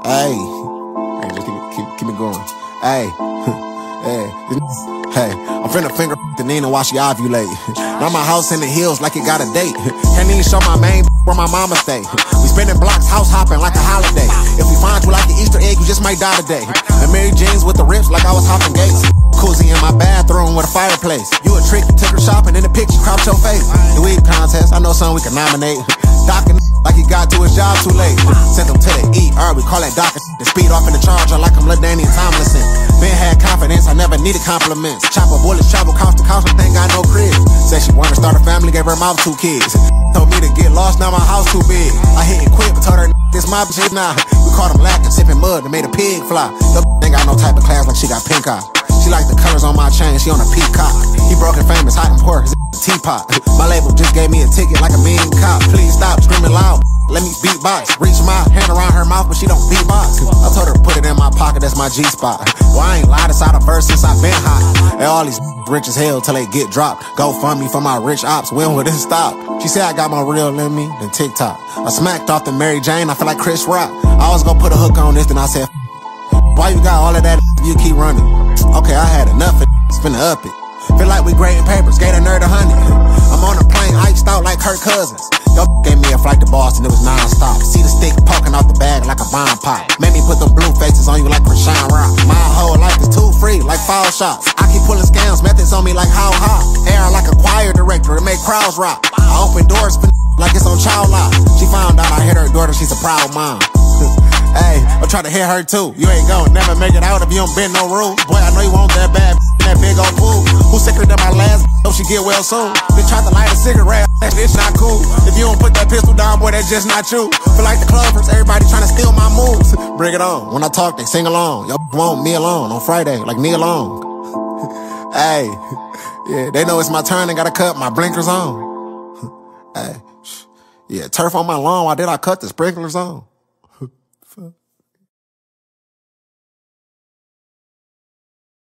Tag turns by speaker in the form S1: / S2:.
S1: Hey, hey, just keep, keep, keep me going. Hey, hey, hey, I'm finna finger the Nina while she ovulate. Now my house in the hills like it got a date. Can't even show my main where my mama stay. We spending blocks house hopping like a holiday. If we find you like an Easter egg, you just might die today. And Mary Jane's with the rips like I was hopping gates. Cozy in my bathroom with a fireplace. You a trick, took her shopping in the picture, crouch your face. The weed contest, I know something we can nominate. Docking like he got to his job too late. Sent him to the ER, we call that doctor. The speed off in the charger like I'm LaDainian Tomlinson. Ben had confidence, I never needed compliments. Chopper bullets travel coast to coast, thing got no crib. Said she wanted to start a family, gave her mom two kids. Told me to get lost, now my house too big. I hit and quit, but told her this my shit now. We caught him lacking, sipping mud and made a pig fly. The ain't got no type of class like she got pink eye. She like the colors on my chain, she on a peacock. He broke and famous, hot and poor, teapot. My label just gave me a ticket like a mean cop. Please stop screaming loud. Let me beatbox. She don't beatbox. I told her put it in my pocket, that's my G spot. Well, I ain't lied inside a verse since I've been hot. And all these rich as hell till they get dropped. Go fund me for my rich ops. When will this stop? She said I got my real in me than TikTok. I smacked off the Mary Jane, I feel like Chris Rock. I was gonna put a hook on this, then I said, Why you got all of that? You keep running. Okay, I had enough of. Finna up it. Feel like we grading papers, gave a nerd a hundred. I'm on a plane, iced out like Kirk Cousins. Yo gave me a flight to Boston, it was non-stop. Shots. I keep pulling scams, methods on me like how hot. Air like a choir director, it make crowds rock. I open doors like it's on child lock. She found out I hit her daughter, she's a proud mom. hey, I try to hit her too. You ain't gonna never make it out if you don't bend no rules. Boy, I know you want that bad that big old pool. Who sicker than my last? Hope she get well soon. They tried to light a cigarette. That shit's not cool. If you don't put that pistol down, boy, that's just not you. Feel like the clubbers, everybody trying to steal my moves. Bring it on. When I talk, they sing along. Y'all want me alone on Friday, like me alone. hey, yeah, they know it's my turn and gotta cut my blinkers on. hey, yeah, turf on my lawn. Why did I cut the sprinklers on?